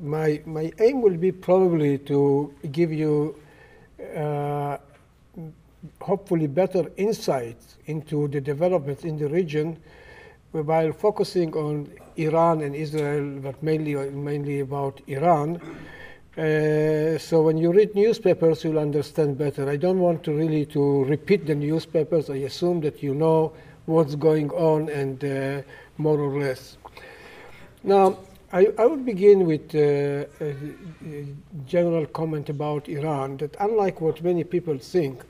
my, my aim will be probably to give you uh, hopefully better insight into the developments in the region while focusing on Iran and Israel, but mainly, mainly about Iran. Uh, so when you read newspapers, you'll understand better. I don't want to really to repeat the newspapers. I assume that you know what's going on and uh, more or less. Now, I, I would begin with uh, a, general comment about Iran that unlike what many people think,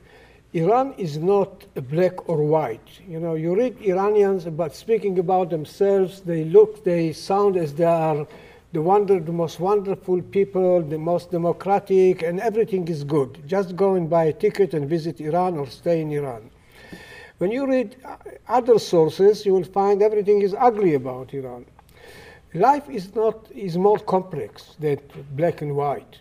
Iran is not black or white. You know, you read Iranians about speaking about themselves, they look, they sound as they are the, wonder, the most wonderful people, the most democratic, and everything is good. Just go and buy a ticket and visit Iran or stay in Iran. When you read other sources, you will find everything is ugly about Iran life is not is more complex than black and white.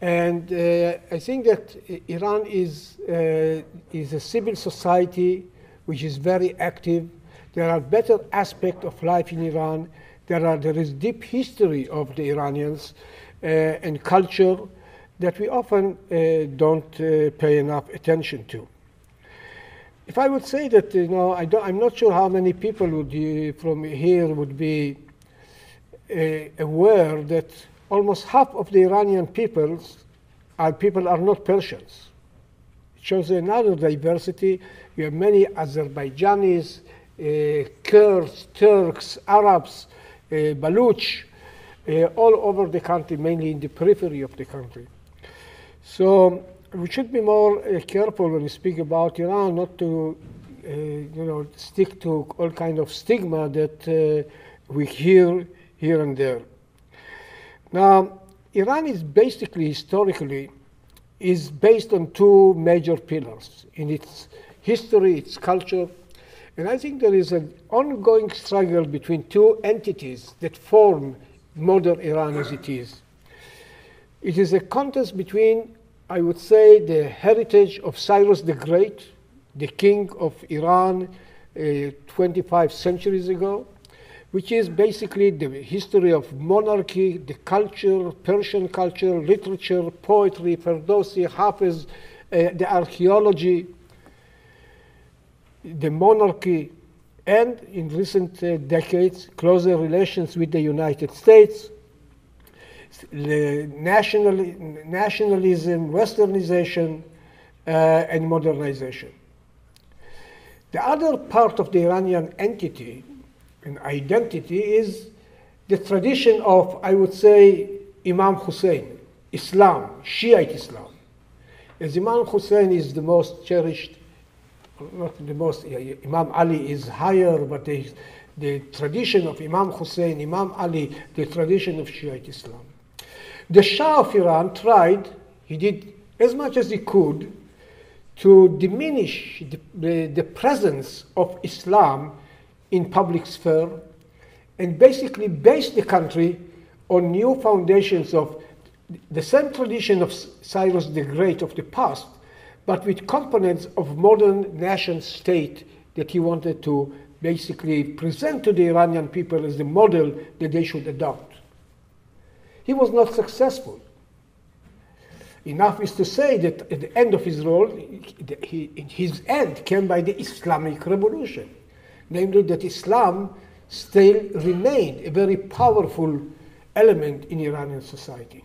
And uh, I think that Iran is, uh, is a civil society which is very active. There are better aspects of life in Iran. There, are, there is deep history of the Iranians uh, and culture that we often uh, don't uh, pay enough attention to. If I would say that, you know, I am not sure how many people would, uh, from here would be uh, aware that almost half of the Iranian peoples are people are not Persians. It shows another diversity. You have many Azerbaijanis, uh, Kurds, Turks, Arabs, uh, Baluch, uh, all over the country, mainly in the periphery of the country. So we should be more uh, careful when we speak about Iran, not to, uh, you know, stick to all kind of stigma that uh, we hear here and there. Now, Iran is basically, historically, is based on two major pillars in its history, its culture, and I think there is an ongoing struggle between two entities that form modern Iran as it is. It is a contest between, I would say, the heritage of Cyrus the Great, the king of Iran uh, 25 centuries ago, which is basically the history of monarchy, the culture, Persian culture, literature, poetry, Ferdowsi, Hafiz, uh, the archaeology, the monarchy, and in recent uh, decades, closer relations with the United States, the national, nationalism, westernization, uh, and modernization. The other part of the Iranian entity and identity is the tradition of, I would say, Imam Hussein, Islam, Shiite Islam. As Imam Hussein is the most cherished, not the most, Imam Ali is higher, but the, the tradition of Imam Hussein, Imam Ali, the tradition of Shiite Islam. The Shah of Iran tried, he did as much as he could, to diminish the, the, the presence of Islam in public sphere and basically base the country on new foundations of the same tradition of Cyrus the Great of the past, but with components of modern nation state that he wanted to basically present to the Iranian people as the model that they should adopt. He was not successful. Enough is to say that at the end of his role, his end came by the Islamic Revolution namely that Islam still remained a very powerful element in Iranian society.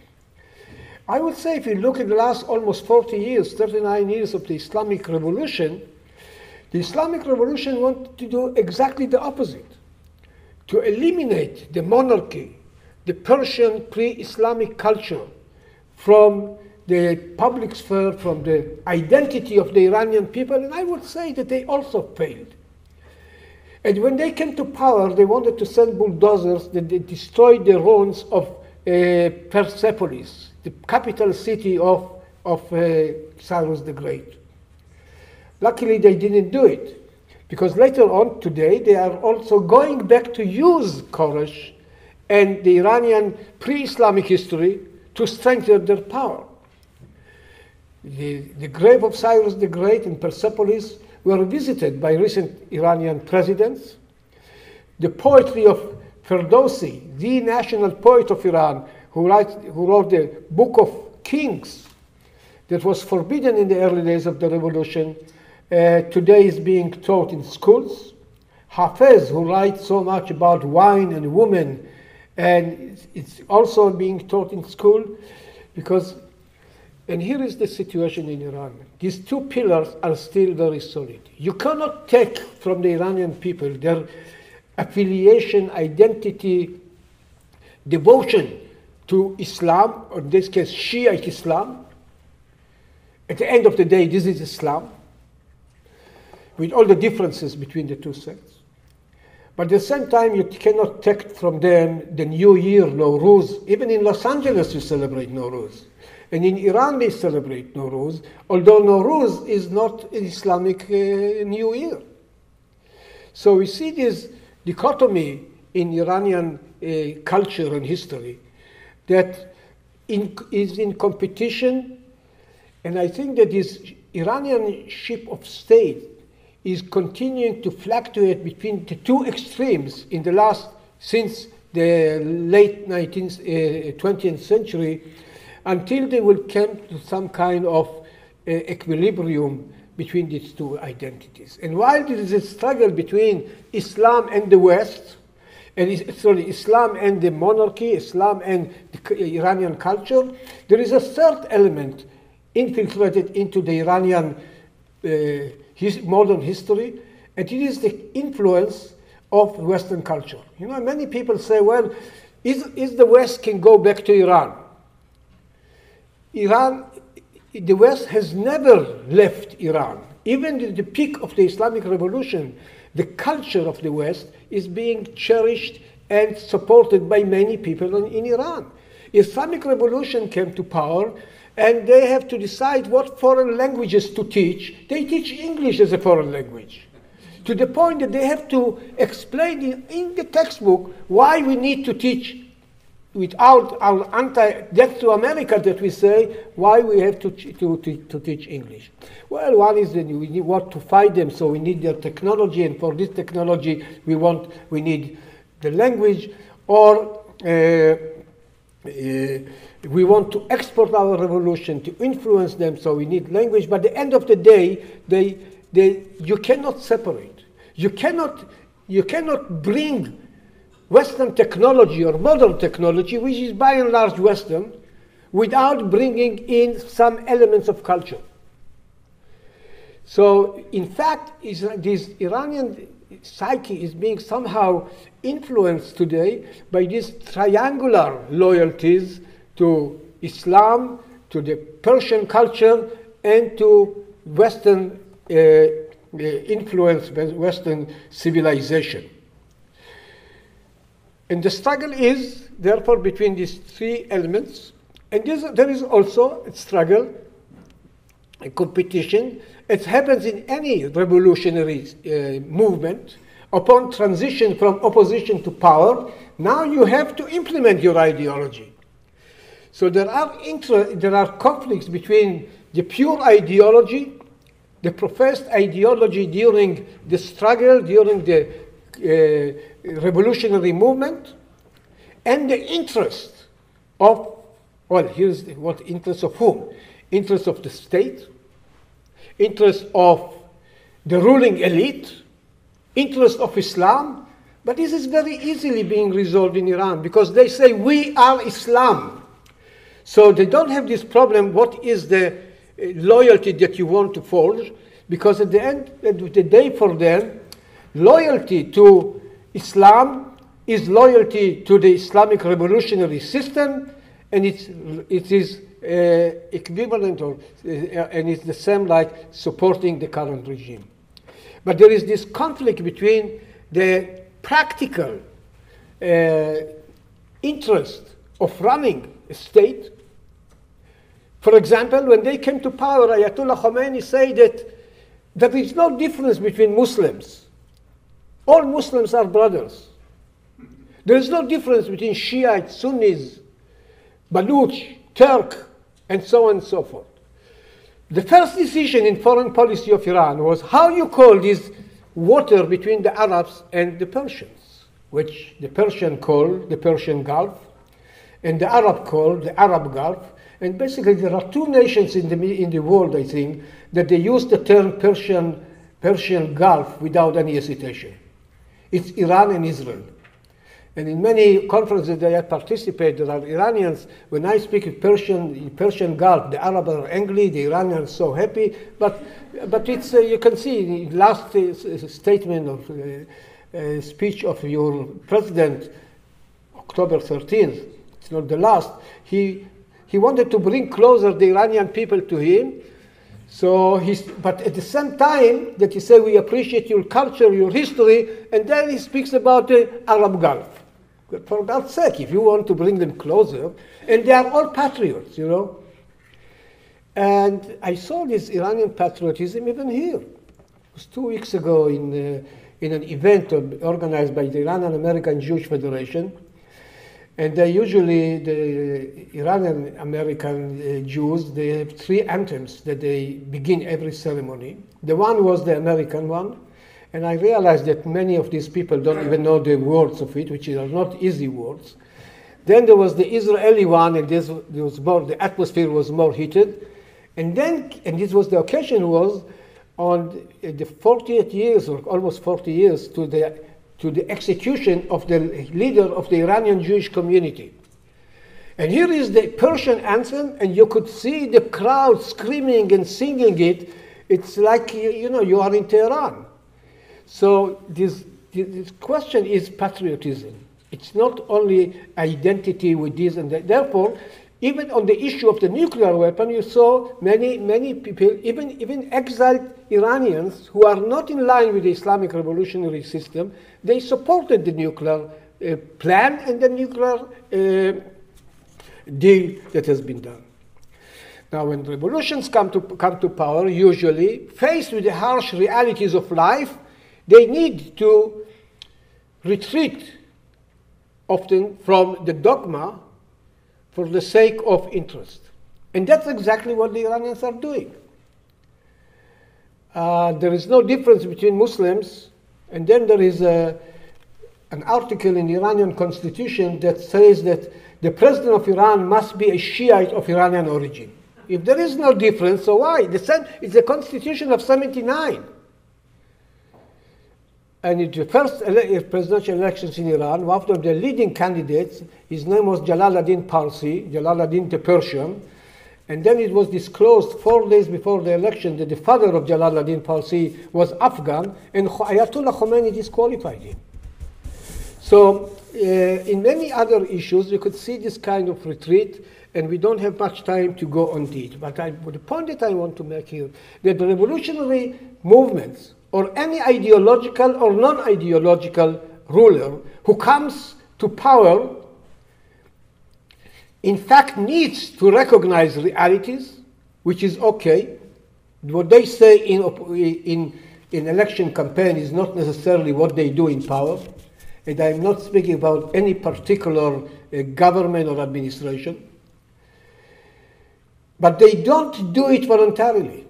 I would say if you look at the last almost 40 years, 39 years of the Islamic Revolution, the Islamic Revolution wanted to do exactly the opposite to eliminate the monarchy, the Persian pre Islamic culture from the public sphere, from the identity of the Iranian people, and I would say that they also failed. And when they came to power, they wanted to send bulldozers that destroyed the ruins of uh, Persepolis, the capital city of, of uh, Cyrus the Great. Luckily, they didn't do it because later on today they are also going back to use Koresh and the Iranian pre Islamic history to strengthen their power. The, the grave of Cyrus the Great in Persepolis were visited by recent Iranian presidents. The poetry of Ferdowsi, the national poet of Iran, who, write, who wrote the Book of Kings, that was forbidden in the early days of the revolution, uh, today is being taught in schools. Hafez, who writes so much about wine and women, and it's also being taught in school because, and here is the situation in Iran. These two pillars are still very solid. You cannot take from the Iranian people their affiliation, identity, devotion to Islam, or in this case, Shiite Islam. At the end of the day, this is Islam, with all the differences between the two sects. But at the same time, you cannot take from them the New Year, Nowruz. Even in Los Angeles, you celebrate Nowruz. And in Iran, they celebrate Nowruz, although Nowruz is not an Islamic uh, New Year. So we see this dichotomy in Iranian uh, culture and history that in, is in competition, and I think that this Iranian ship of state is continuing to fluctuate between the two extremes in the last, since the late 19th, uh, 20th century, until they will come to some kind of uh, equilibrium between these two identities. And while there is a struggle between Islam and the West, and sorry, Islam and the monarchy, Islam and the Iranian culture, there is a third element infiltrated into the Iranian uh, his modern history, and it is the influence of Western culture. You know, many people say, well, is, is the West can go back to Iran? Iran, the West has never left Iran. Even at the peak of the Islamic Revolution, the culture of the West is being cherished and supported by many people in, in Iran. Islamic Revolution came to power and they have to decide what foreign languages to teach. They teach English as a foreign language to the point that they have to explain in, in the textbook why we need to teach without our anti-death to America that we say, why we have to, to, to, to, teach English. Well, one is that we need, want to fight them, so we need their technology, and for this technology, we want, we need the language, or uh, uh, we want to export our revolution to influence them, so we need language. But at the end of the day, they, they, you cannot separate. You cannot, you cannot bring Western technology or modern technology, which is by and large Western, without bringing in some elements of culture. So, in fact, this Iranian psyche is being somehow influenced today by these triangular loyalties to Islam, to the Persian culture, and to Western uh, uh influence, Western civilization. And the struggle is, therefore, between these three elements. And there is also a struggle, a competition. It happens in any revolutionary uh, movement. Upon transition from opposition to power, now you have to implement your ideology. So there are, inter- there are conflicts between the pure ideology, the professed ideology during the struggle, during the uh, revolutionary movement and the interest of, well, here's what interest of whom? Interest of the state, interest of the ruling elite, interest of Islam. But this is very easily being resolved in Iran because they say, we are Islam. So they don't have this problem what is the uh, loyalty that you want to forge? Because at the end of the day for them, loyalty to Islam is loyalty to the Islamic revolutionary system, and it's, it is uh, equivalent or, uh, and it's the same like supporting the current regime. But there is this conflict between the practical uh, interest of running a state. For example, when they came to power, Ayatollah Khomeini said that there is no difference between Muslims all Muslims are brothers. There is no difference between Shiites, Sunnis, Baluch, Turk, and so on and so forth. The first decision in foreign policy of Iran was how you call this water between the Arabs and the Persians, which the Persian call the Persian Gulf, and the Arab called the Arab Gulf. And basically, there are two nations in the, in the world, I think, that they use the term Persian, Persian Gulf without any hesitation. It's Iran and Israel. And in many conferences that I participate, there are Iranians, when I speak in Persian, in Persian Gulf, the Arabs are angry, the Iranians are so happy. But, but it's, uh, you can see the last uh, statement of uh, uh, speech of your president, October 13th, it's not the last, he, he wanted to bring closer the Iranian people to him. So he's, but at the same time that he said we appreciate your culture, your history, and then he speaks about the Arab Gulf for God's sake, if you want to bring them closer, and they are all patriots, you know. And I saw this Iranian patriotism even here. It was two weeks ago in, uh, in an event organized by the Iranian American Jewish Federation. And they usually, the Iranian American uh, Jews, they have three anthems that they begin every ceremony. The one was the American one, and I realized that many of these people don't even know the words of it, which are not easy words. Then there was the Israeli one, and this was more, the atmosphere was more heated. And then, and this was the occasion was on the 40th years, or almost 40 years, to the, to the execution of the leader of the Iranian Jewish community. And here is the Persian anthem, and you could see the crowd screaming and singing it. It's like, you know, you are in Tehran. So this, this question is patriotism. It's not only identity with this and that. Therefore, even on the issue of the nuclear weapon, you saw many, many people, even, even exiled Iranians who are not in line with the Islamic revolutionary system, they supported the nuclear uh, plan and the nuclear uh, deal that has been done. Now, when revolutions come to, come to power, usually faced with the harsh realities of life, they need to retreat often from the dogma for the sake of interest. And that's exactly what the Iranians are doing. Uh, there is no difference between Muslims, and then there is a, an article in the Iranian constitution that says that the president of Iran must be a Shiite of Iranian origin. If there is no difference, so why? The, it's the constitution of 79. And in the first ele presidential elections in Iran, one of the leading candidates, his name was Jalaluddin Parsi, Jalaluddin the Persian. And then it was disclosed four days before the election that the father of Jalaluddin Parsi was Afghan, and Ayatollah Khomeini disqualified him. So, uh, in many other issues, you could see this kind of retreat, and we don't have much time to go on it. But I, the point that I want to make here, that the revolutionary movements or any ideological or non ideological ruler who comes to power, in fact, needs to recognize realities, which is okay. What they say in, in, in election campaign is not necessarily what they do in power. And I'm not speaking about any particular uh, government or administration. But they don't do it voluntarily.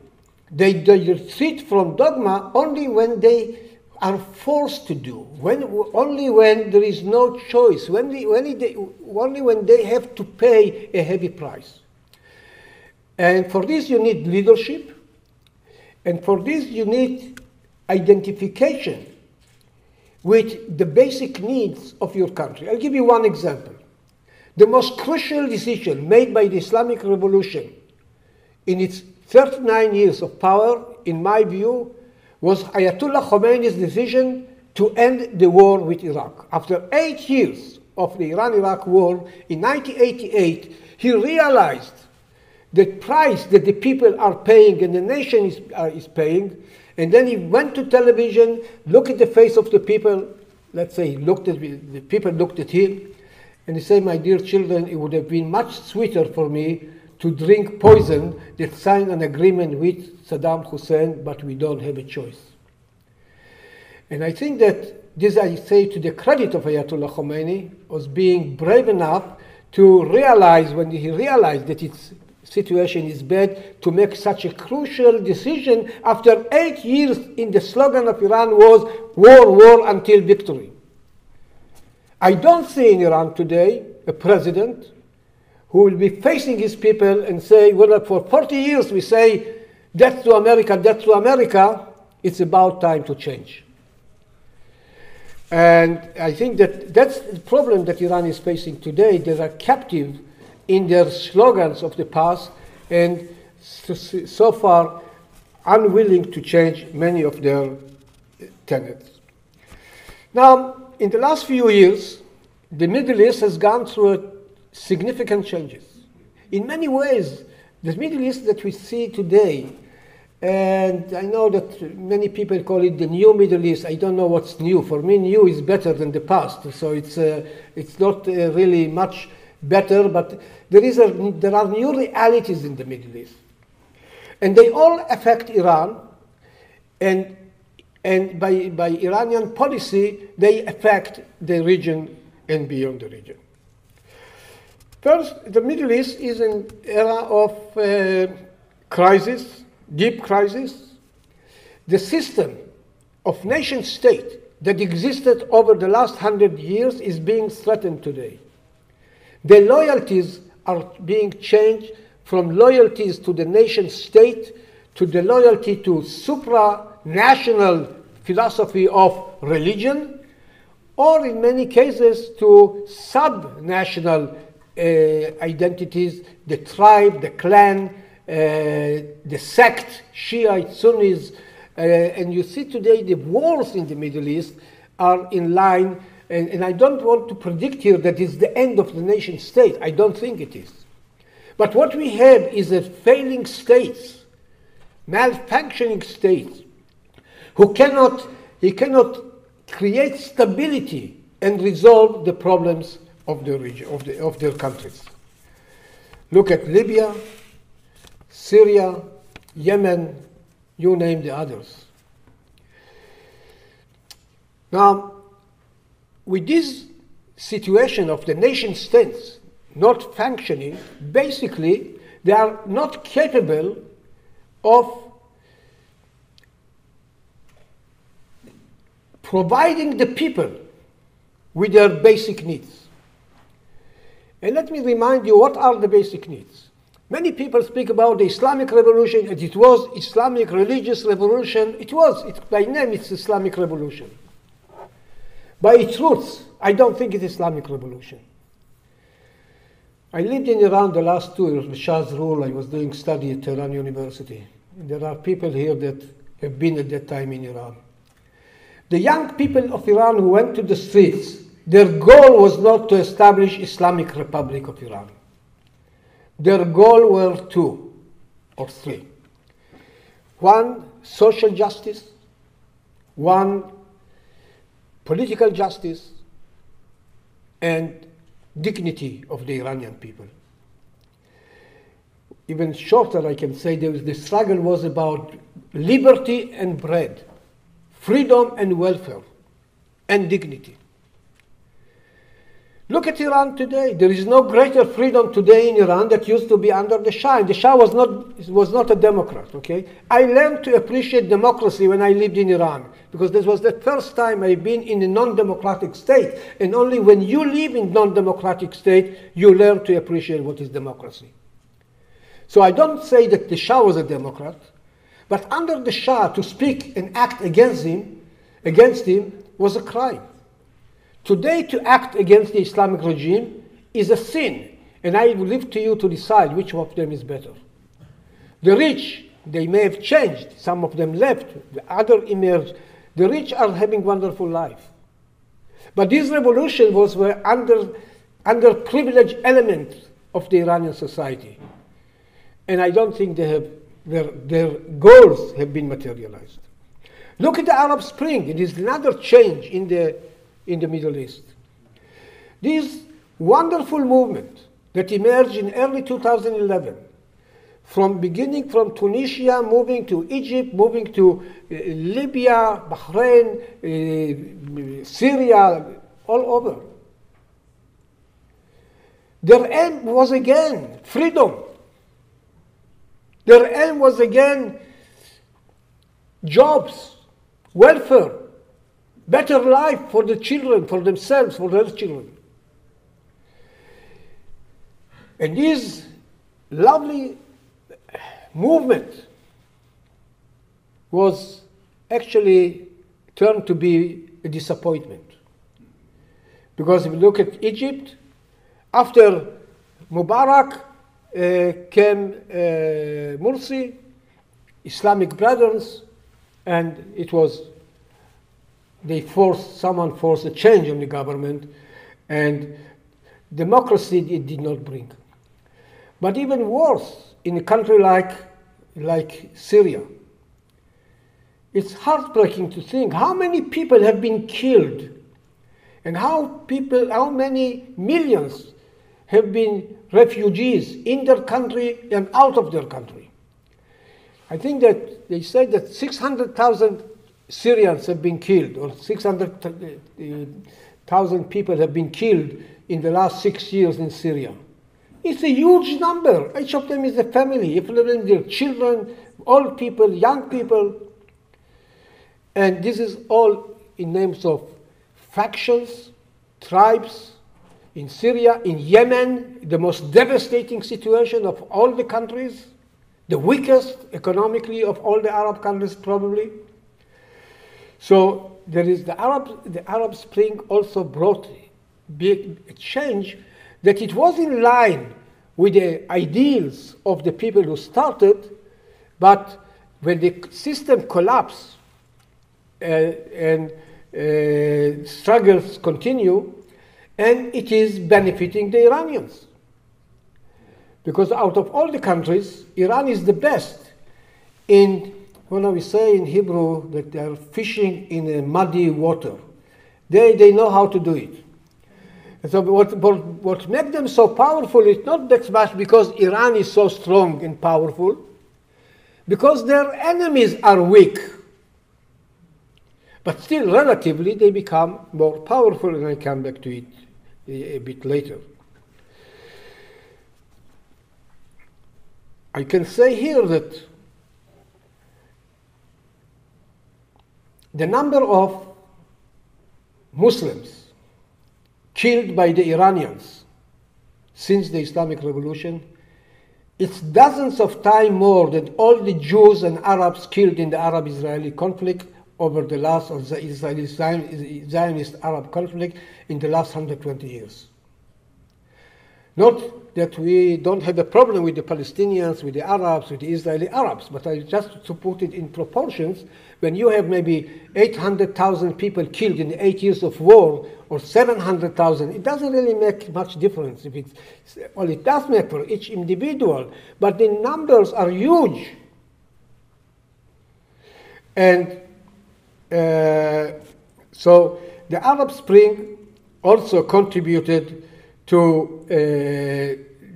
They, they retreat from dogma only when they are forced to do, when, only when there is no choice, when they, when they, only when they have to pay a heavy price. And for this, you need leadership, and for this, you need identification with the basic needs of your country. I'll give you one example. The most crucial decision made by the Islamic Revolution in its 39 years of power, in my view, was Ayatollah Khomeini's decision to end the war with Iraq. After eight years of the Iran-Iraq war, in 1988, he realized the price that the people are paying and the nation is, uh, is paying, and then he went to television, looked at the face of the people, let's say he looked at the people looked at him, and he said, my dear children, it would have been much sweeter for me to drink poison that signed an agreement with Saddam Hussein, but we don't have a choice. And I think that this I say to the credit of Ayatollah Khomeini was being brave enough to realize when he realized that its situation is bad to make such a crucial decision after eight years in the slogan of Iran was war, war until victory. I don't see in Iran today a president who will be facing his people and say, well, for 40 years we say, death to America, death to America, it's about time to change. And I think that that's the problem that Iran is facing today. They are captive in their slogans of the past and so, far unwilling to change many of their tenets. Now, in the last few years, the Middle East has gone through significant changes. In many ways, the Middle East that we see today, and I know that many people call it the new Middle East. I don't know what's new. For me, new is better than the past. So it's, uh, it's not uh, really much better, but there, is a, there are new realities in the Middle East. And they all affect Iran, and, and by, by Iranian policy, they affect the region and beyond the region. First, the Middle East is an era of uh, crisis, deep crisis. The system of nation state that existed over the last hundred years is being threatened today. The loyalties are being changed from loyalties to the nation state to the loyalty to supranational philosophy of religion, or in many cases to subnational identities, the tribe, the clan, uh, the sect, Shiite, Sunnis, uh, and you see today the wars in the Middle East are in line, and, and I don't want to predict here that it's the end of the nation state. I don't think it is. But what we have is a failing states, malfunctioning states, who cannot, he cannot create stability and resolve the problems of the region, of, the, of their countries. Look at Libya, Syria, Yemen, you name the others. Now, with this situation of the nation states not functioning, basically, they are not capable of providing the people with their basic needs. And let me remind you what are the basic needs. Many people speak about the Islamic revolution, and it was Islamic religious revolution. It was. It, by name, it's Islamic revolution. By its roots, I don't think it's Islamic revolution. I lived in Iran the last two years with Shah's rule. I was doing study at Tehran University. And there are people here that have been at that time in Iran. The young people of Iran who went to the streets, their goal was not to establish Islamic Republic of Iran. Their goal were two or three. One, social justice. One, political justice. And dignity of the Iranian people. Even shorter, I can say was, the struggle was about liberty and bread, freedom and welfare, and dignity. Look at Iran today. There is no greater freedom today in Iran that used to be under the Shah. The Shah was not, was not a Democrat, okay? I learned to appreciate democracy when I lived in Iran because this was the first time I've been in a non-democratic state. And only when you live in non-democratic state, you learn to appreciate what is democracy. So I don't say that the Shah was a Democrat, but under the Shah to speak and act against him, against him was a crime. Today, to act against the Islamic regime is a sin, and I will leave to you to decide which of them is better. The rich, they may have changed. Some of them left, the other emerged. The rich are having wonderful life. But this revolution was were under, under privileged elements of the Iranian society. And I don't think they have, their, their goals have been materialized. Look at the Arab Spring. It is another change in the in the Middle East. This wonderful movement that emerged in early 2011, from beginning from Tunisia, moving to Egypt, moving to uh, Libya, Bahrain, uh, Syria, all over. Their aim was again freedom. Their aim was again jobs, welfare, better life for the children, for themselves, for their children. And this lovely movement was actually turned to be a disappointment. Because if you look at Egypt, after Mubarak uh, came uh, Morsi, Islamic Brothers, and it was they forced someone forced a change in the government, and democracy it did not bring. But even worse, in a country like like Syria, it's heartbreaking to think how many people have been killed and how people how many millions have been refugees in their country and out of their country. I think that they said that 600,000 Syrians have been killed, or 600,000 people have been killed in the last six years in Syria. It's a huge number. Each of them is a family, including their children, old people, young people. And this is all in names of factions, tribes, in Syria, in Yemen, the most devastating situation of all the countries, the weakest economically of all the Arab countries, probably. So there is the Arab, the Arab Spring also brought big change that it was in line with the ideals of the people who started, but when the system collapsed uh, and uh, struggles continue, and it is benefiting the Iranians. Because out of all the countries, Iran is the best in, when we say in Hebrew that they are fishing in a muddy water. They, they know how to do it. And so what, what, what makes them so powerful is not that much because Iran is so strong and powerful, because their enemies are weak. But still, relatively, they become more powerful, and I come back to it a, a bit later. I can say here that the number of Muslims killed by the Iranians since the Islamic Revolution it's dozens of times more than all the Jews and Arabs killed in the Arab Israeli conflict over the last of the Zionist Arab conflict in the last 120 years. Not that we don't have a problem with the Palestinians, with the Arabs, with the Israeli Arabs, but I just to put it in proportions, when you have maybe 800,000 people killed in eight years of war, or 700,000, it doesn't really make much difference. If it's, well, it does make for each individual, but the numbers are huge. And uh, so the Arab Spring also contributed to uh,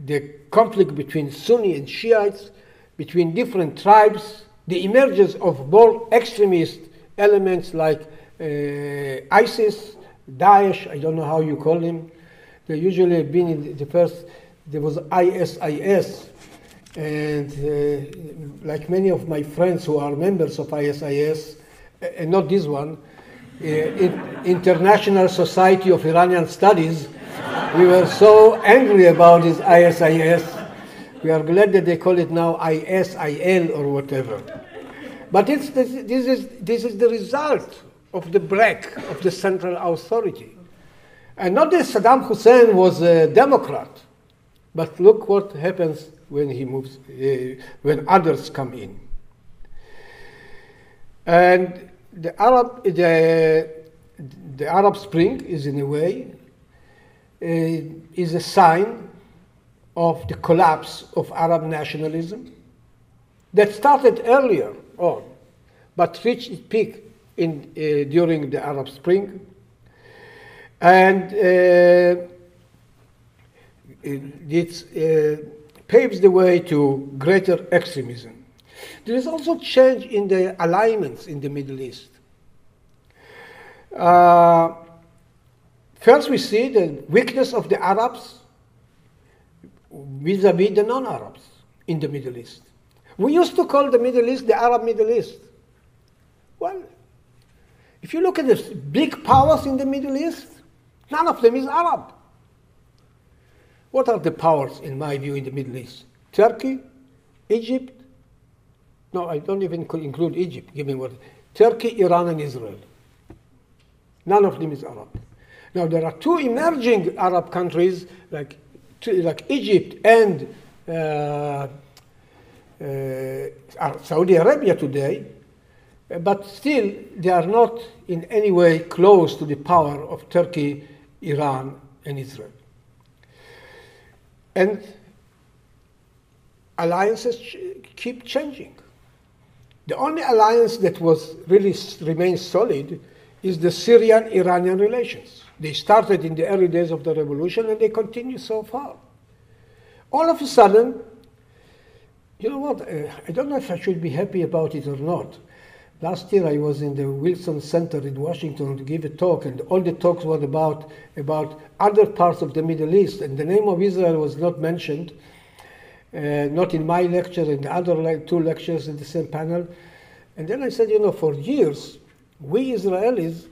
the conflict between Sunni and Shiites, between different tribes, the emergence of more extremist elements like uh, ISIS, Daesh, I don't know how you call them. They usually have been in the first, there was ISIS, and uh, like many of my friends who are members of ISIS, and not this one, uh, International Society of Iranian Studies, we were so angry about this ISIS. We are glad that they call it now ISIL or whatever. But it's, this, this, is, this is the result of the break of the central authority. And not that Saddam Hussein was a Democrat, but look what happens when he moves, uh, when others come in. And the Arab, the, the Arab Spring is in a way is a sign of the collapse of Arab nationalism that started earlier on, but reached its peak in, uh, during the Arab Spring. And uh, it uh, paves the way to greater extremism. There is also change in the alignments in the Middle East. Uh, first, we see the weakness of the Arabs vis-a-vis the non-Arabs in the Middle East. We used to call the Middle East the Arab Middle East. Well, if you look at the big powers in the Middle East, none of them is Arab. What are the powers, in my view, in the Middle East? Turkey, Egypt, no, I don't even include Egypt, given what, Turkey, Iran, and Israel. None of them is Arab. Now, there are two emerging Arab countries like, like Egypt and uh, uh, Saudi Arabia today, but still they are not in any way close to the power of Turkey, Iran, and Israel. And alliances keep changing. The only alliance that was really remains solid is the Syrian-Iranian relations. They started in the early days of the revolution and they continue so far. All of a sudden, you know what? Uh, I don't know if I should be happy about it or not. Last year I was in the Wilson Center in Washington to give a talk, and all the talks were about, about other parts of the Middle East, and the name of Israel was not mentioned, uh, not in my lecture, in the other le two lectures in the same panel. And then I said, you know, for years, we Israelis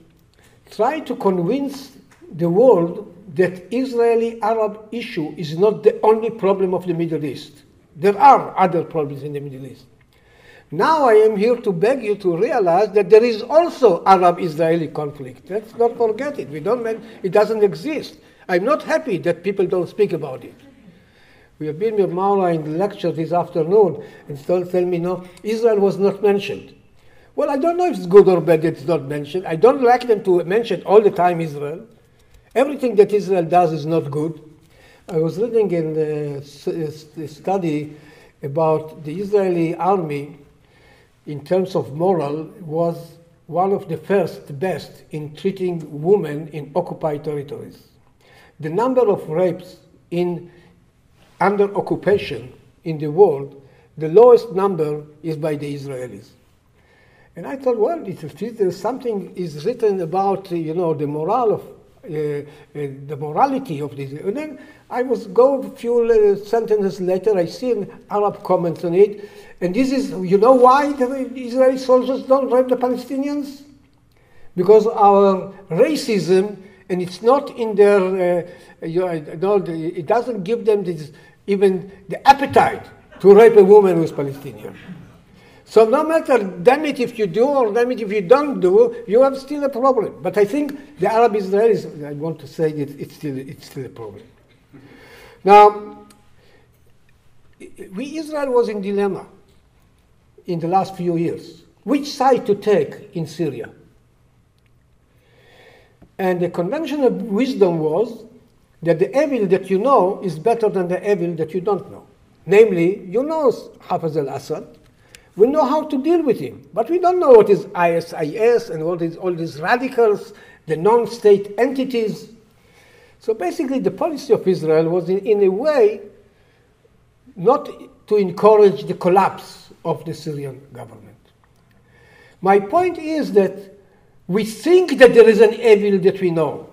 try to convince the world that Israeli-Arab issue is not the only problem of the Middle East. There are other problems in the Middle East. Now I am here to beg you to realize that there is also Arab-Israeli conflict. Let's not forget it. We don't it doesn't exist. I'm not happy that people don't speak about it. We have been with Maura in the lecture this afternoon and still tell me, no, Israel was not mentioned. Well, I don't know if it's good or bad that it's not mentioned. I don't like them to mention all the time Israel. Everything that Israel does is not good. I was reading in uh, a uh, study about the Israeli army in terms of moral, was one of the first best in treating women in occupied territories. The number of rapes in under occupation in the world, the lowest number is by the Israelis. And I thought, well, it, if something is written about, you know, the morale of uh, uh, the morality of this. And then I was go a few uh, sentences later, I see an Arab comment on it, and this is, you know why the Israeli soldiers don't rape the Palestinians? Because our racism, and it's not in their, uh, you know, it doesn't give them this, even the appetite to rape a woman who's Palestinian. So no matter, damn it if you do or damn it if you don't do, you have still a problem. But I think the Arab Israelis, I want to say that it's still, it's still a problem. Now, we, Israel was in dilemma in the last few years. Which side to take in Syria? And the conventional wisdom was that the evil that you know is better than the evil that you don't know. Namely, you know Hafez al-Assad, we know how to deal with him, but we don't know what is ISIS and what is all these radicals, the non-state entities. So basically, the policy of Israel was, in, in a way, not to encourage the collapse of the Syrian government. My point is that we think that there is an evil that we know.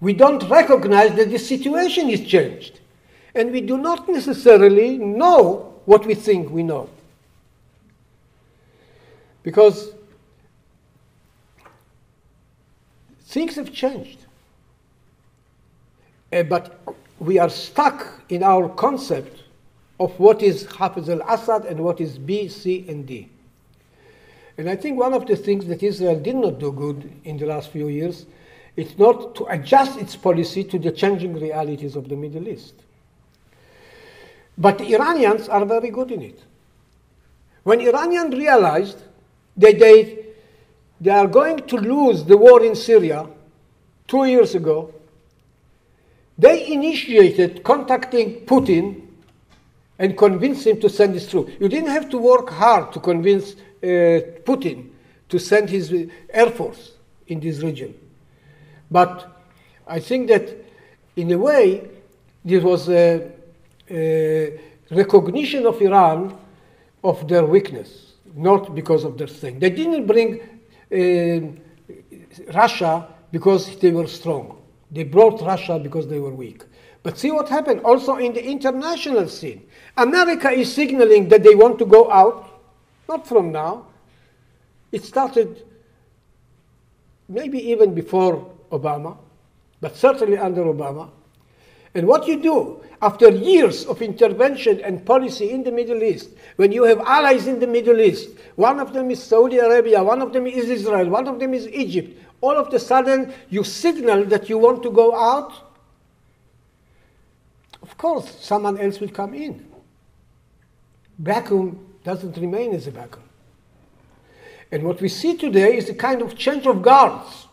We don't recognize that the situation is changed. And we do not necessarily know what we think we know. Because things have changed. Uh, but we are stuck in our concept of what is Hafiz al-Assad and what is B, C, and D. And I think one of the things that Israel did not do good in the last few years is not to adjust its policy to the changing realities of the Middle East. But the Iranians are very good in it. When Iranians realized that they, they are going to lose the war in Syria two years ago, they initiated contacting Putin and convinced him to send his troops. You didn't have to work hard to convince uh, Putin to send his air force in this region. But I think that in a way, this was a, a recognition of Iran of their weakness not because of their strength. They didn't bring uh, Russia because they were strong. They brought Russia because they were weak. But see what happened also in the international scene. America is signaling that they want to go out, not from now. It started maybe even before Obama, but certainly under Obama. And what you do after years of intervention and policy in the Middle East, when you have allies in the Middle East, one of them is Saudi Arabia, one of them is Israel, one of them is Egypt, all of a sudden you signal that you want to go out, of course someone else will come in. Vacuum doesn't remain as a vacuum. And what we see today is a kind of change of guards.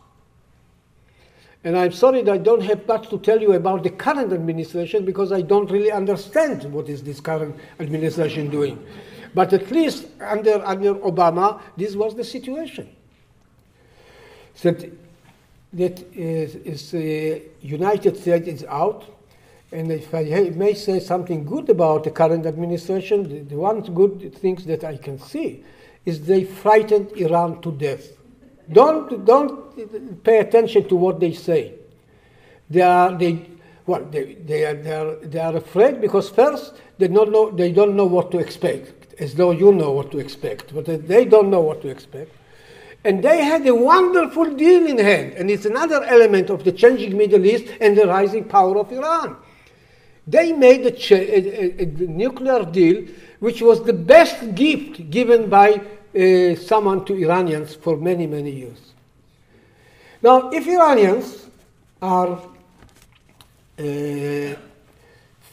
And I'm sorry that I don't have much to tell you about the current administration because I don't really understand what is this current administration doing. But at least under, under Obama, this was the situation. That, that is, the uh, United States is out, and if I may say something good about the current administration, the, the one good things that I can see is they frightened Iran to death. Don't, don't pay attention to what they say. They are, they, well, they, they, are, they, are, they are afraid because first they don't, know, they don't know what to expect, as though you know what to expect, but they don't know what to expect. And they had a wonderful deal in hand, and it's another element of the changing Middle East and the rising power of Iran. They made a, a, a, a nuclear deal which was the best gift given by uh, someone to Iranians for many, many years. Now, if Iranians are uh,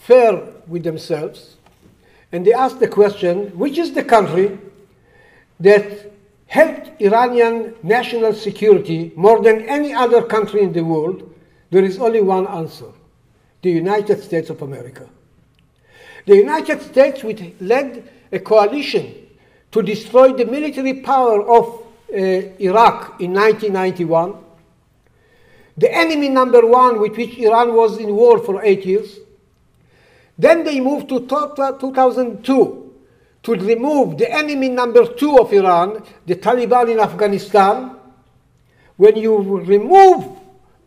fair with themselves and they ask the question, which is the country that helped Iranian national security more than any other country in the world, there is only one answer the United States of America. The United States, which led a coalition to destroy the military power of uh, Iraq in 1991, the enemy number one with which Iran was in war for eight years. Then they moved to 2002 to remove the enemy number two of Iran, the Taliban in Afghanistan. When you remove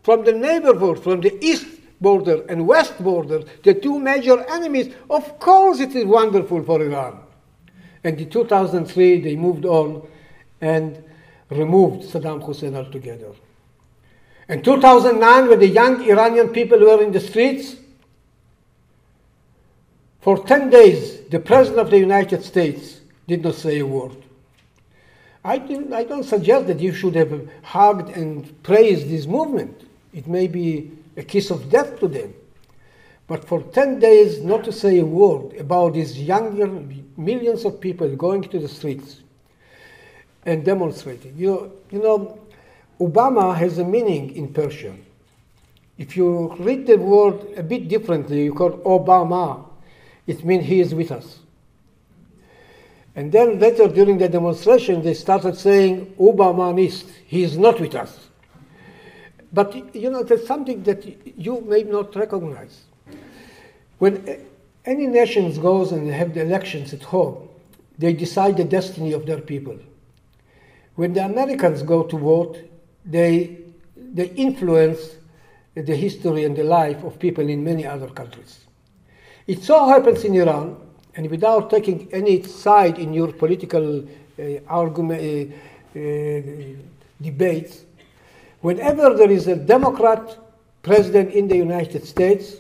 from the neighborhood, from the east border and west border, the two major enemies, of course it is wonderful for Iran. And in 2003, they moved on and removed Saddam Hussein altogether. In 2009, when the young Iranian people were in the streets, for 10 days, the President of the United States did not say a word. I, I don't suggest that you should have hugged and praised this movement. It may be a kiss of death to them. But for 10 days, not to say a word about these younger millions of people going to the streets and demonstrating. You know, you know, Obama has a meaning in Persian. If you read the word a bit differently, you call Obama, it means he is with us. And then later during the demonstration, they started saying Obamanist, he is not with us. But you know, there's something that you may not recognize. When any nation goes and have the elections at home, they decide the destiny of their people. When the Americans go to vote, they, they influence the history and the life of people in many other countries. It so happens in Iran, and without taking any side in your political uh, argument, uh, uh, debates, whenever there is a Democrat president in the United States,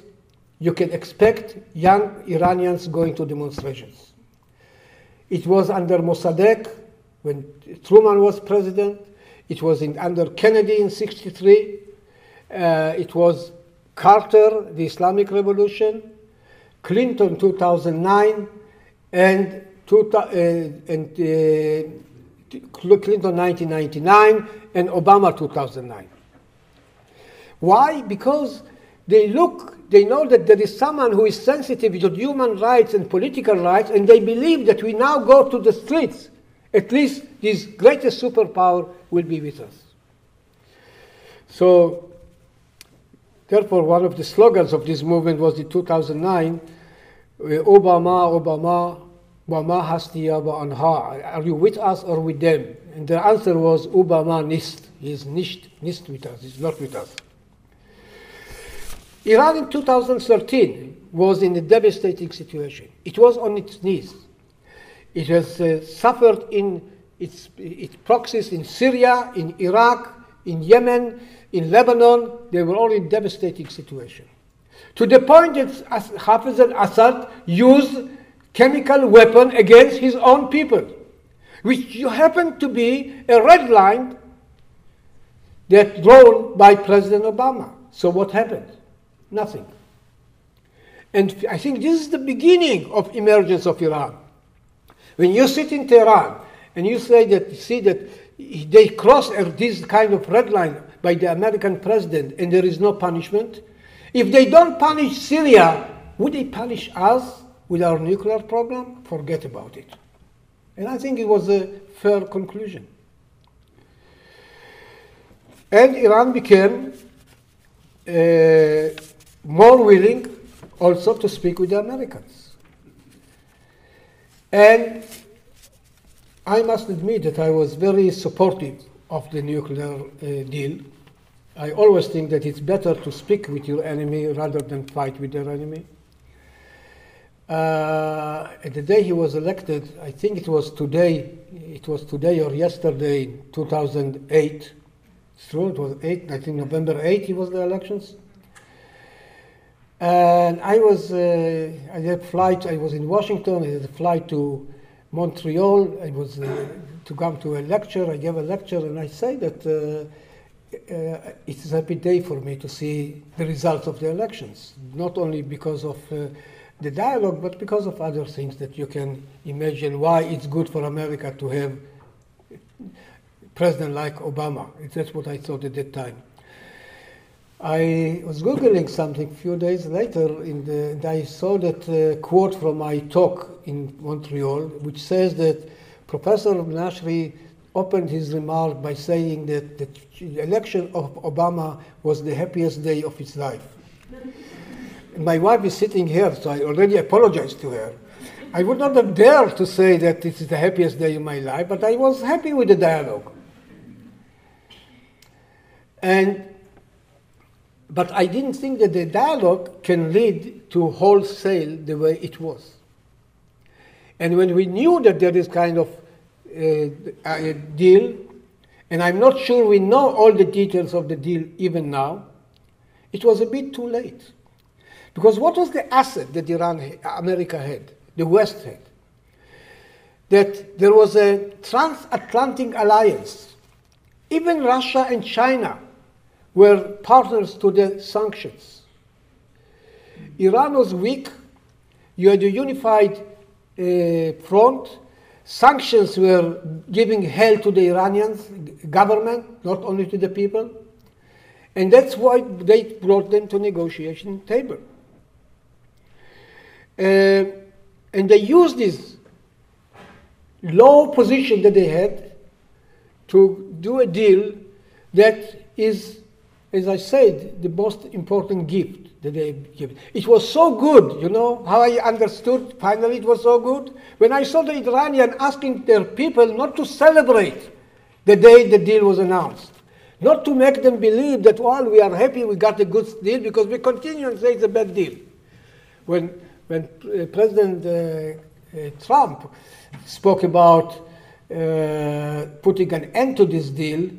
you can expect young Iranians going to demonstrations. It was under Mossadegh when Truman was president. It was in, under Kennedy in 63. Uh, it was Carter, the Islamic Revolution, Clinton 2009, and, two, uh, and uh, Clinton 1999, and Obama 2009. Why? Because they look, they know that there is someone who is sensitive to human rights and political rights, and they believe that we now go to the streets. At least this greatest superpower will be with us. So, therefore, one of the slogans of this movement was in 2009 uh, Obama, Obama, Obama Hastiya Anha. Are you with us or with them? And the answer was Obama Nist. He is nicht, nicht with us, he's not with us. Iran in 2013 was in a devastating situation. It was on its knees. It has uh, suffered in its, its proxies in Syria, in Iraq, in Yemen, in Lebanon. They were all in devastating situation. to the point that Hafiz al-Assad used chemical weapon against his own people, which happened to be a red line that drawn by President Obama. So what happened? Nothing. And I think this is the beginning of emergence of Iran. When you sit in Tehran and you say that, see that they cross this kind of red line by the American president and there is no punishment, if they don't punish Syria, would they punish us with our nuclear program? Forget about it. And I think it was a fair conclusion. And Iran became uh, more willing also to speak with the Americans. And I must admit that I was very supportive of the nuclear uh, deal. I always think that it's better to speak with your enemy rather than fight with your enemy. Uh, the day he was elected, I think it was today, it was today or yesterday, 2008. It's true, it was 8, I think November 8 he was the elections. And I was, uh, I had a flight, I was in Washington, I had a flight to Montreal. I was uh, to come to a lecture. I gave a lecture, and I say that uh, uh, it is a happy day for me to see the results of the elections, not only because of uh, the dialogue, but because of other things that you can imagine why it's good for America to have president like Obama. That's what I thought at that time. I was Googling something a few days later, the, and I saw that uh, quote from my talk in Montreal, which says that Professor Menashri opened his remark by saying that the election of Obama was the happiest day of his life. my wife is sitting here, so I already apologized to her. I would not have dared to say that this is the happiest day of my life, but I was happy with the dialogue. And but I didn't think that the dialogue can lead to wholesale the way it was. And when we knew that there is kind of uh, a deal, and I'm not sure we know all the details of the deal even now, it was a bit too late. Because what was the asset that Iran, America had, the West had? That there was a transatlantic alliance. Even Russia and China were partners to the sanctions. Iran was weak. You had a unified uh, front. Sanctions were giving hell to the Iranians government, not only to the people. And that's why they brought them to negotiation table. Uh, and they used this low position that they had to do a deal that is as I said, the most important gift that they give. It was so good, you know, how I understood finally it was so good. When I saw the Iranian asking their people not to celebrate the day the deal was announced, not to make them believe that, well, we are happy we got a good deal because we continue and say it's a bad deal. When, when uh, President uh, uh, Trump spoke about uh, putting an end to this deal,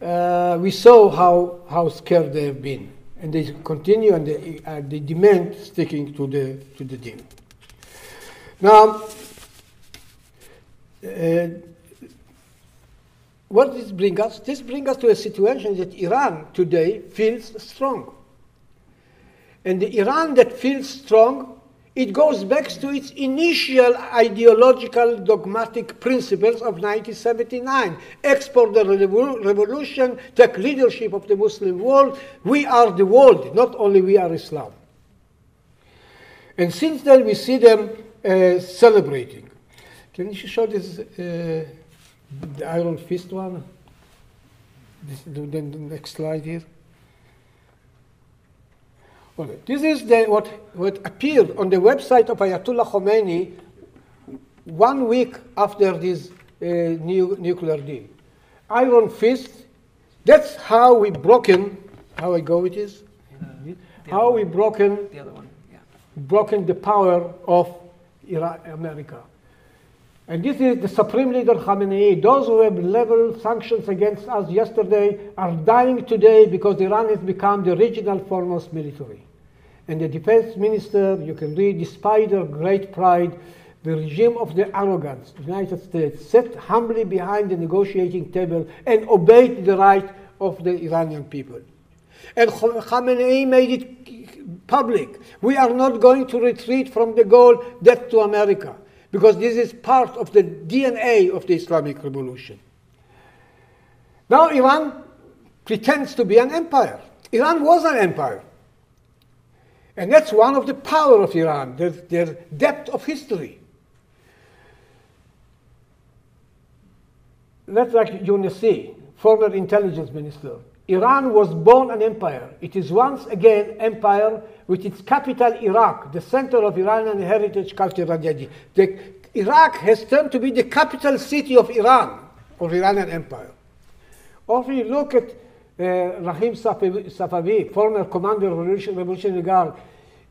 uh, we saw how, how scared they have been. And they continue and they, uh, they demand sticking to the, to the deal. Now, uh, what this bring us? This brings us to a situation that Iran today feels strong. And the Iran that feels strong it goes back to its initial ideological dogmatic principles of 1979. Export the revolution, take leadership of the Muslim world. We are the world, not only we are Islam. And since then we see them uh, celebrating. Can you show this, uh, the Iron Fist one? This, the, the next slide here. Okay. This is the, what, what appeared on the website of Ayatollah Khamenei one week after this uh, new nuclear deal. Iron fist, that's how we broken, how I go it is, uh, how we broken, the other one, yeah. broken the power of Iran, America. And this is the supreme leader Khamenei. Those who have leveled sanctions against us yesterday are dying today because Iran has become the regional foremost military. And the defense minister, you can read, despite their great pride, the regime of the arrogance, the United States, sat humbly behind the negotiating table and obeyed the right of the Iranian people. And Khamenei made it public. We are not going to retreat from the goal death to America, because this is part of the DNA of the Islamic Revolution. Now Iran pretends to be an empire. Iran was an empire. And that's one of the power of Iran, their, their depth of history. That's like Younesi, former intelligence minister. Iran was born an empire. It is once again empire with its capital Iraq, the center of Iranian heritage, culture, and identity. The, Iraq has turned to be the capital city of Iran, of Iranian empire. Or if you look at uh, Rahim Safavi, former commander of Revolutionary Guard,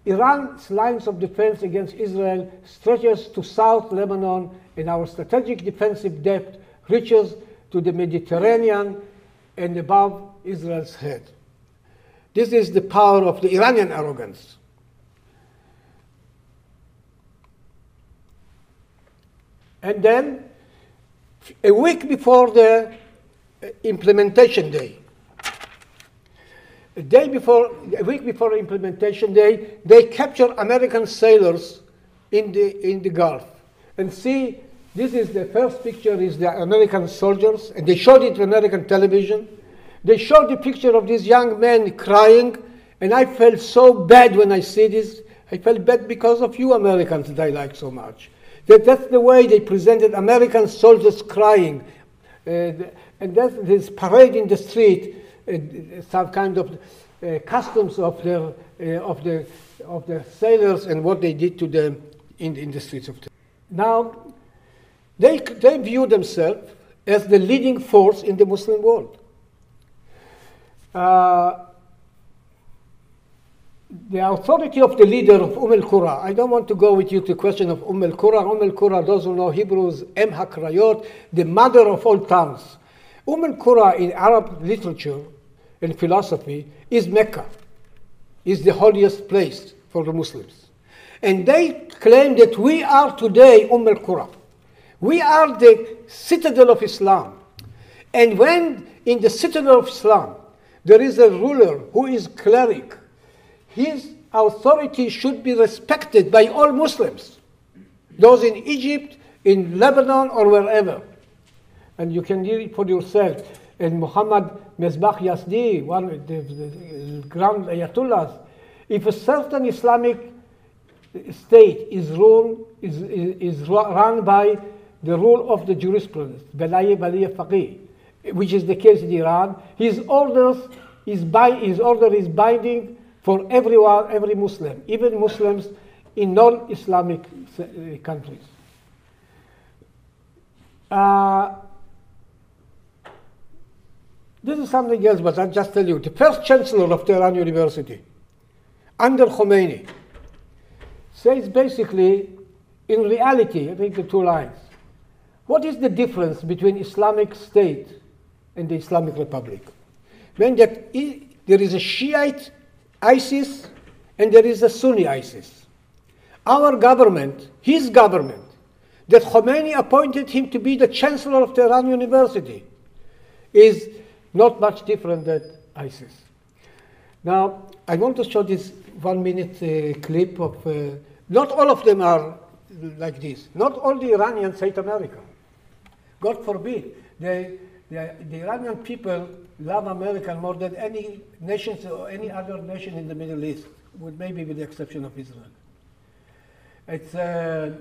Iran's lines of defense against Israel stretches to South Lebanon, and our strategic defensive depth reaches to the Mediterranean and above Israel's head. This is the power of the Iranian arrogance. And then, a week before the implementation day, a day before, a week before implementation day, they capture American sailors in the, in the Gulf. And see, this is the first picture is the American soldiers, and they showed it to American television. They showed the picture of this young man crying, and I felt so bad when I see this. I felt bad because of you Americans that I like so much. That that's the way they presented American soldiers crying. Uh, and that's this parade in the street some kind of uh, customs of the, uh, of, the, of the sailors and what they did to them in, in the streets of the Now, they, they view themselves as the leading force in the Muslim world. Uh, the authority of the leader of Umm al-Qura, I don't want to go with you to the question of Umm al-Qura. Umm al-Qura, those who know Hebrews, Em Hakrayot, the mother of all tongues. Umm al-Qura in Arab literature in philosophy is Mecca, is the holiest place for the Muslims. And they claim that we are today Umm al-Qura. We are the citadel of Islam. And when in the citadel of Islam there is a ruler who is cleric, his authority should be respected by all Muslims, those in Egypt, in Lebanon, or wherever. And you can read it for yourself and Muhammad Misbah Yazdi, one of the, the grand ayatollahs, if a certain Islamic state is run, is, is, is run by the rule of the jurisprudence, Balaye Baliya Faqih, which is the case in Iran, his orders is by, his order is binding for everyone, every Muslim, even Muslims in non-Islamic countries. Uh, this is something else, but I'll just tell you. The first chancellor of Tehran University, under Khomeini, says basically, in reality, I think the two lines. What is the difference between Islamic State and the Islamic Republic? When that there is a Shiite ISIS and there is a Sunni ISIS. Our government, his government, that Khomeini appointed him to be the chancellor of Tehran University, is not much different than ISIS. Now, I want to show this one minute uh, clip of, uh, not all of them are like this. Not all the Iranians hate America. God forbid. They, they, the Iranian people love America more than any nation or any other nation in the Middle East, with maybe with the exception of Israel. It's uh,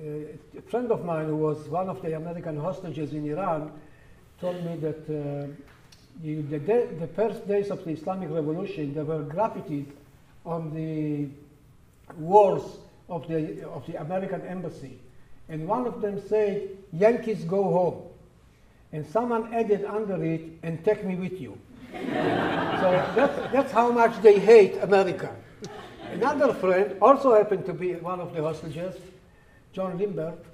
a friend of mine who was one of the American hostages in Iran told me that uh, the, the, first days of the Islamic Revolution, there were graffiti on the walls of the, of the American embassy. And one of them said, Yankees go home. And someone added under it, and take me with you. so that's, that's how much they hate America. Another friend, also happened to be one of the hostages, John Limbert,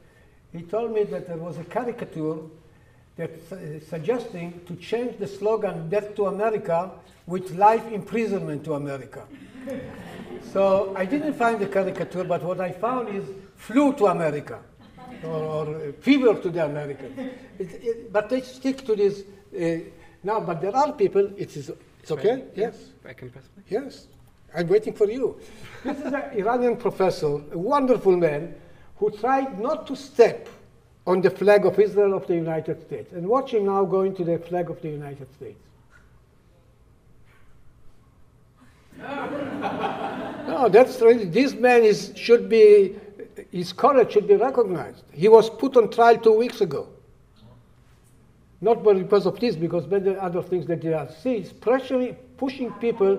he told me that there was a caricature that uh, suggesting to change the slogan "Death to America" with "Life Imprisonment to America." so I didn't find the caricature, but what I found is "Flu to America." Or, or uh, fever to the Americans. It, it, but they stick to this uh, now. But there are people. It is. It's okay. Yes. I can press play. Yes. I'm waiting for you. this is an Iranian professor, a wonderful man, who tried not to step on the flag of Israel of the United States. And watch him now going to the flag of the United States. no, that's really, this man is, should be, his courage should be recognized. He was put on trial two weeks ago. Not because of this, because there are other things that they are. See, it's pressuring, pushing people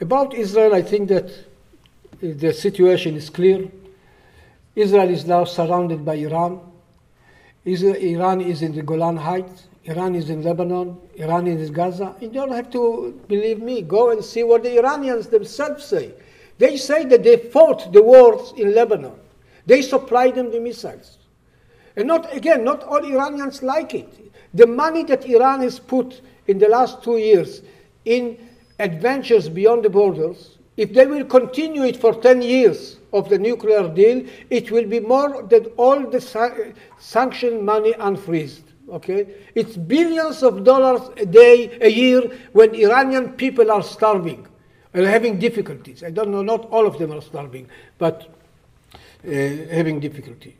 about Israel, I think that uh, the situation is clear. Israel is now surrounded by Iran. Israel, Iran is in the Golan Heights. Iran is in Lebanon. Iran is in Gaza. You don't have to believe me. Go and see what the Iranians themselves say. They say that they fought the wars in Lebanon. They supplied them the missiles. And not, again, not all Iranians like it. The money that Iran has put in the last two years in adventures beyond the borders, if they will continue it for 10 years of the nuclear deal, it will be more than all the sa- sanctioned money unfreezed. Okay? It's billions of dollars a day, a year, when Iranian people are starving and having difficulties. I don't know, not all of them are starving, but uh, having difficulty.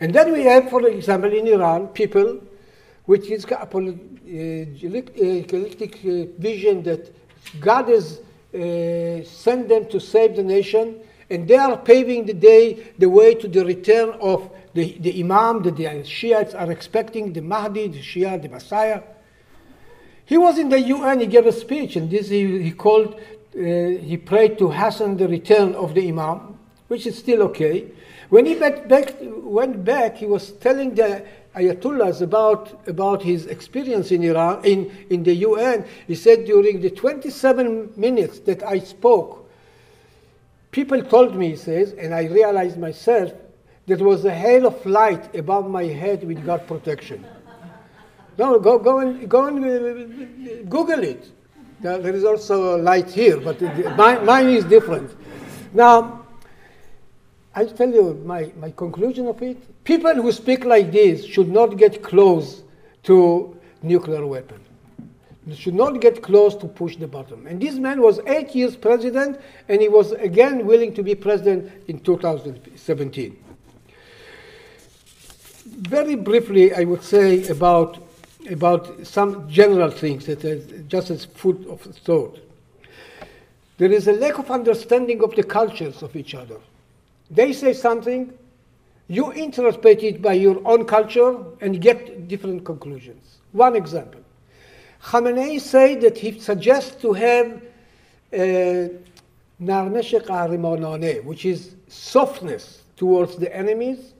And then we have, for example, in Iran, people which is a galactic uh, vision that God has uh, sent them to save the nation, and they are paving the day, the way to the return of the, the Imam that the Shiites are expecting, the Mahdi, the Shia, the Messiah. He was in the UN, he gave a speech, and this he, he called, uh, he prayed to hasten the return of the Imam, which is still okay. When he back, went back, he was telling the Ayatollahs about, about his experience in Iran, in, in the UN. He said, during the 27 minutes that I spoke, people told me, he says, and I realized myself, there was a hail of light above my head with God protection. no, go, go and, go and uh, Google it. There is also a light here, but mine, mine is different. Now, I tell you my, my conclusion of it. People who speak like this should not get close to nuclear weapon. They should not get close to push the button. And this man was eight years president, and he was again willing to be president in 2017. Very briefly, I would say about, about some general things that are just as food of thought. There is a lack of understanding of the cultures of each other. They say something, you interpret it by your own culture and get different conclusions. One example. Khamenei said that he suggests to have uh, narmesh qahrimanane, which is softness towards the enemies,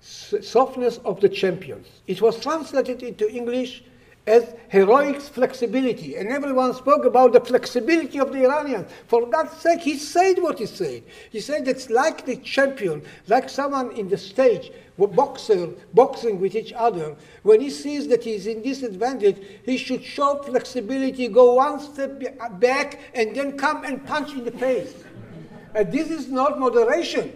softness of the champions. It was translated into English as heroic flexibility. And everyone spoke about the flexibility of the Iranians. For God's sake, he said what he said. He said it's like the champion, like someone in the stage, boxer, boxing with each other. When he sees that he's in disadvantage, he should show flexibility, go one step back, and then come and punch in the face. And this is not moderation.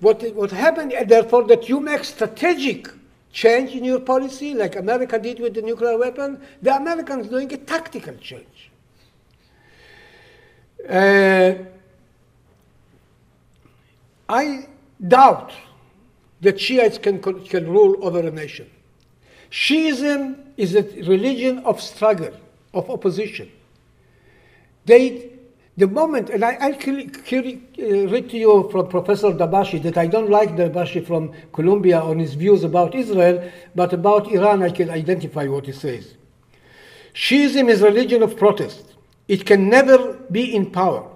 What, what happened, therefore, that you make strategic change in your policy, like America did with the nuclear weapon, the Americans doing a tactical change. Uh, I doubt that Shiites can, can rule over a nation. Shiism is a religion of struggle, of opposition. they, the moment, and I, I'll uh, read to you from Professor Dabashi that I don't like Dabashi from Columbia on his views about Israel, but about Iran I can identify what he says. Shiism is a religion of protest. It can never be in power.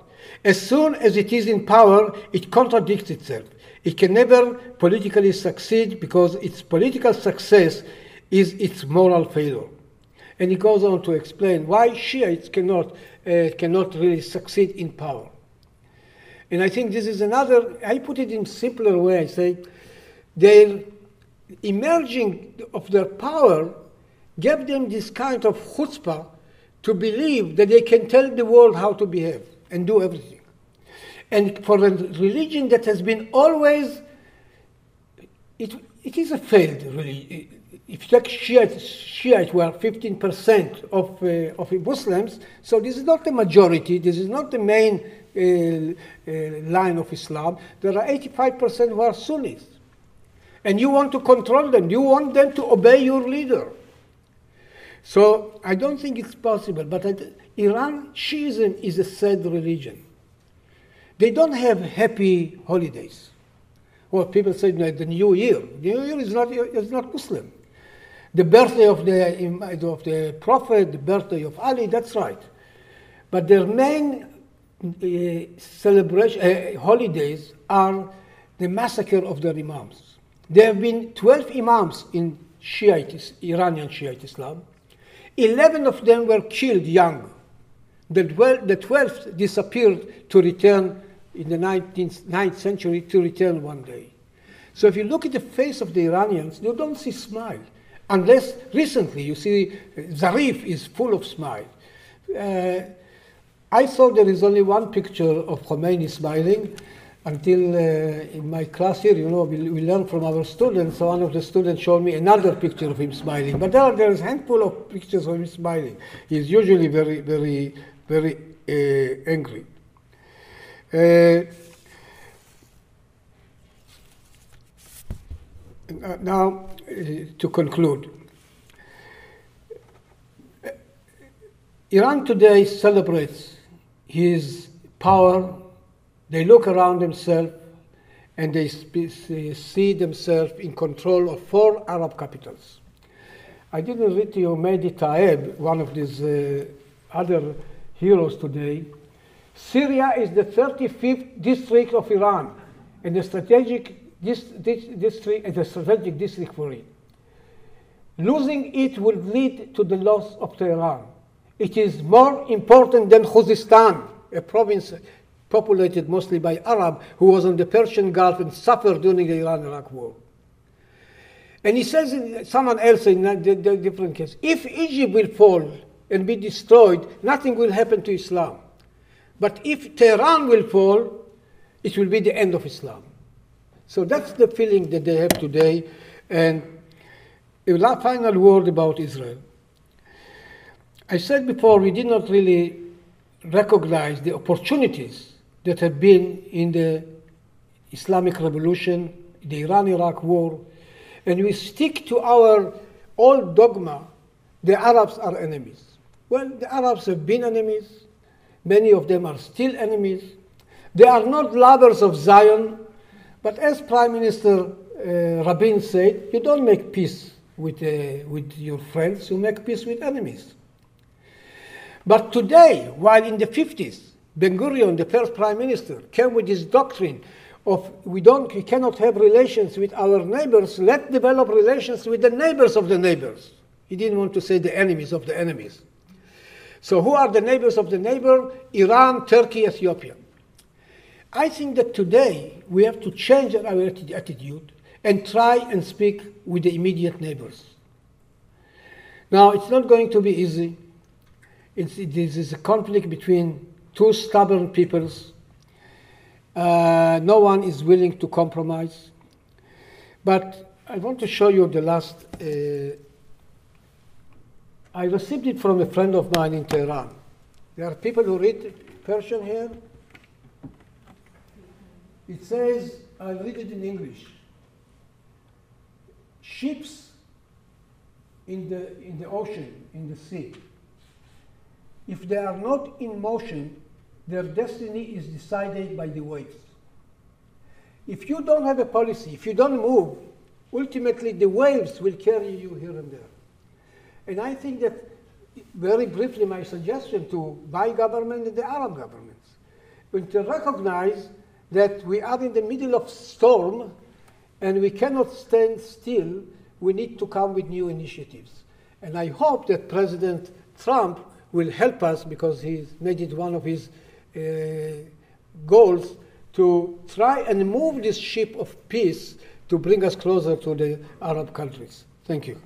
As soon as it is in power, it contradicts itself. It can never politically succeed because its political success is its moral failure. And he goes on to explain why Shiites cannot, uh, cannot really succeed in power. And I think this is another, I put it in simpler way. I say, their emerging of their power gave them this kind of chutzpah to believe that they can tell the world how to behave and do everything. And for a religion that has been always, it, it is a failed religion. If you take Shiite, Shiite were 15% of, uh, of Muslims, so this is not the majority, this is not the main uh, uh, line of Islam. There are 85% who are Sunnis. And you want to control them, you want them to obey your leader. So I don't think it's possible, but Iran, Shiism is a sad religion. They don't have happy holidays. Well, people say the New Year. New Year is not, is not Muslim. The birthday of the, of the Prophet, the birthday of Ali, that's right. But their main uh, celebration, uh, holidays are the massacre of their imams. There have been 12 imams in Shiite, Iranian Shiite Islam. 11 of them were killed young. The, 12th disappeared to return in the 19th, 9th century to return one day. So if you look at the face of the Iranians, you don't see smile. Unless recently you see Zarif is full of smile. Uh, I thought there is only one picture of Khomeini smiling until uh, in my class here, you know, we, we learn from our students. So one of the students showed me another picture of him smiling. But there, there is a handful of pictures of him smiling. He's usually very, very, very uh, angry. Uh, now, to conclude, Iran today celebrates his power. They look around themselves and they see themselves in control of four Arab capitals. I didn't read to you Mehdi Taeb, one of these uh, other heroes today, Syria is the 35th district of Iran, and the strategic dis district, the strategic district for it. Losing it would lead to the loss of Tehran. It is more important than Khuzestan, a province populated mostly by Arab who was on the Persian Gulf and suffered during the Iran-Iraq war. And he says, someone else in a different case, if Egypt will fall and be destroyed, nothing will happen to Islam. But if Tehran will fall, it will be the end of Islam. So that's the feeling that they have today. And a final word about Israel. I said before, we did not really recognize the opportunities that have been in the Islamic Revolution, the Iran Iraq War, and we stick to our old dogma the Arabs are enemies. Well, the Arabs have been enemies, Many of them are still enemies. They are not lovers of Zion, but as Prime Minister uh, Rabin said, you don't make peace with, uh, with your friends, you make peace with enemies. But today, while in the 50s, Ben Gurion, the first prime minister, came with this doctrine of we don't we cannot have relations with our neighbors, let's develop relations with the neighbors of the neighbors. He didn't want to say the enemies of the enemies. So who are the neighbors of the neighbor? Iran, Turkey, Ethiopia. I think that today we have to change our attitude and try and speak with the immediate neighbors. Now, it's not going to be easy. It's, this is a conflict between two stubborn peoples. Uh, no one is willing to compromise. But I want to show you the last uh, I received it from a friend of mine in Tehran. There are people who read Persian here. It says, I'll read it in English. Ships in the, in the ocean, in the sea. if they are not in motion, their destiny is decided by the waves. If you don't have a policy, if you don't move, ultimately the waves will carry you here and there. And I think that, very briefly, my suggestion to my government and the Arab governments, we to recognize that we are in the middle of storm and we cannot stand still. We need to come with new initiatives. And I hope that President Trump will help us because he's made it one of his uh, goals to try and move this ship of peace to bring us closer to the Arab countries. Thank you.